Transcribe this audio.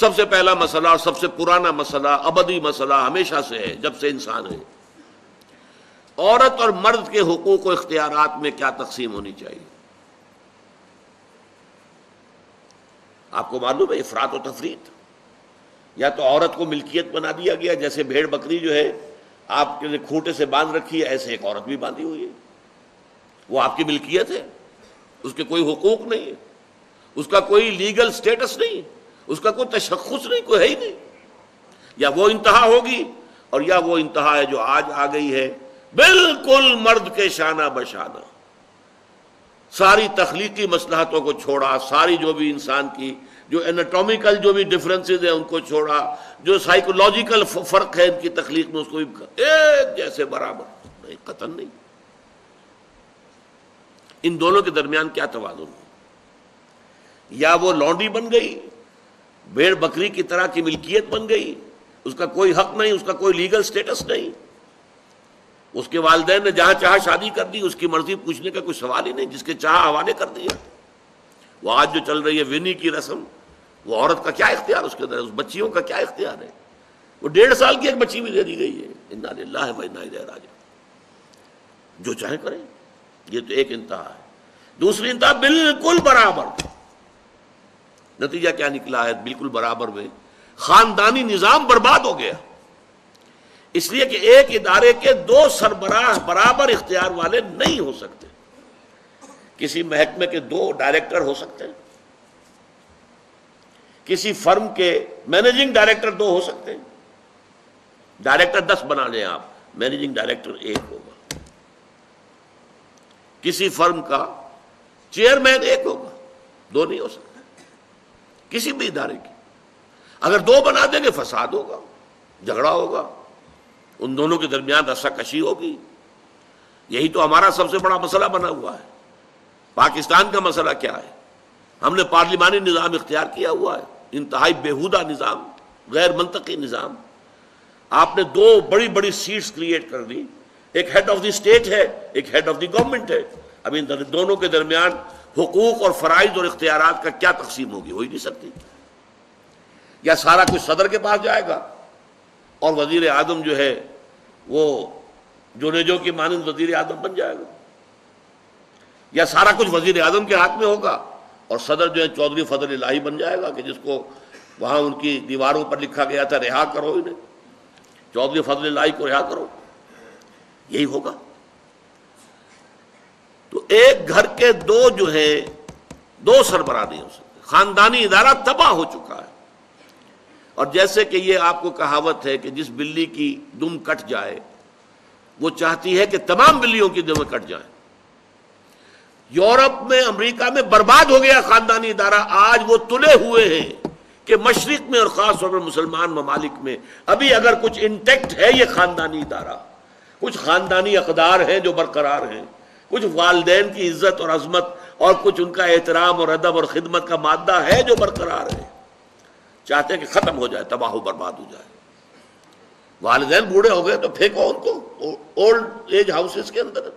सबसे पहला मसला और सबसे पुराना मसला, अबदी मसला हमेशा से है, जब से इंसान है। औरत और मर्द के हकूक और इख्तियार में क्या तकसीम होनी चाहिए? आपको मालूम है, इफरात और तफरीत? या तो औरत को मिल्कियत बना दिया गया, जैसे भेड़ बकरी जो है, आपके खूंटे से बाँध रखी है, ऐसे एक औरत भी बांधी हुई है। वो आपकी मिल्कियत है, उसके कोई हुकूक नहीं है, उसका कोई लीगल स्टेटस नहीं उसका कोई तशखस नहीं, कोई है ही नहीं। या वो इंतहा होगी, और या वो इंतहा है जो आज आ गई है। बिल्कुल मर्द के शाना बशाना। सारी तखलीकी मसलहतों को छोड़ा, सारी जो भी इंसान की, जो एनाटॉमिकल जो भी डिफरेंसेस हैं, उनको छोड़ा, जो साइकोलॉजिकल फ़र्क है इनकी तकलीफ़ में, उसको भी एक जैसे बराबर। नहीं, कतन नहीं। इन दोनों के दरमियान क्या तवाजुन? या वो लौंडी बन गई भेड़ बकरी की तरह की मिल्कियत बन गई। उसका कोई हक नहीं, उसका कोई लीगल स्टेटस नहीं। उसके वालदेन ने जहाँ चाह शादी कर दी, उसकी मर्ज़ी पूछने का कोई सवाल ही नहीं, जिसके चाह हवाले कर दिया वो आज जो चल रही है विनी की रस्म, वो औरत का क्या इख्तियार उसके अंदर उस बच्चियों का क्या इख्तियार है? वो डेढ़ साल की एक बच्ची भी दे दी गई है। इन्ना लाला है भाई ना राजा जो चाहे करें, ये तो एक इंतहा है। दूसरी इंतहा, बिल्कुल बराबर। नतीजा क्या निकला है? बिल्कुल बराबर में। खानदानी निज़ाम बर्बाद हो गया। इसलिए कि एक इदारे के दो सरबराह बराबर इख्तियार वाले नहीं हो सकते। किसी महकमे के दो डायरेक्टर हो सकते हैं। किसी फर्म के मैनेजिंग डायरेक्टर दो हो सकते हैं। डायरेक्टर दस बना लें आप, मैनेजिंग डायरेक्टर एक होगा। किसी फर्म का चेयरमैन एक होगा, दो नहीं हो सकते। किसी भी इदारे की। अगर दो बना देंगे, फसाद होगा, झगड़ा होगा। उन दोनों के दरमियान रस्साकशी होगी। यही तो हमारा सबसे बड़ा मसला बना हुआ है। पाकिस्तान का मसला क्या है? हमने पार्लिमानी निज़ाम इख्तियार किया हुआ है। इंतहाई बेहुदा निज़ाम, गैर मनतकी निज़ाम। आपने दो बड़ी बड़ी सीट्स क्रिएट कर दी। एक हेड ऑफ़ द स्टेट है, एक हेड ऑफ़ द गवर्नमेंट है। अब इन दोनों के दरमियान हुकूक और फ़राइज और इख्तियार का क्या तकसीम होगी? हो ही नहीं सकती। या सारा कुछ सदर के पास जाएगा और वज़ीर आज़म जो है, वो जो की मानंद वज़ीर आज़म बन जाएगा। या सारा कुछ वज़ीर आज़म के हाथ में होगा और सदर जो है, चौधरी फजल इलाही बन जाएगा कि जिसको वहाँ उनकी दीवारों पर लिखा गया था, रिहा करो इन्हें। चौधरी फजल इलाही को रिहा करो। यही होगा। तो एक घर के दो जो है, दो सरबरा नहीं हो सकते खानदानी इदारा तबाह हो चुका है। और जैसे कि ये आपको कहावत है कि जिस बिल्ली की दुम कट जाए, वो चाहती है कि तमाम बिल्लियों की दुम कट जाए। यूरोप में, अमेरिका में बर्बाद हो गया खानदानी इदारा। आज वो तुले हुए हैं कि मशरक में और ख़ास तौर पर मुसलमान ममालिक में अभी अगर कुछ इंटेक्ट है ये ख़ानदानी इदारा। कुछ ख़ानदानी अकदार हैं जो बरकरार हैं। कुछ वालदेन की इज़्ज़त और अजमत और कुछ उनका एहतराम और अदब और खिदमत का मादा है जो बरकरार है। चाहते हैं कि ख़त्म हो जाए, तबाह बर्बाद हो जाए। वालदेन बूढ़े हो गए तो फेंको उनको ओल्ड एज हाउसेस के अंदर।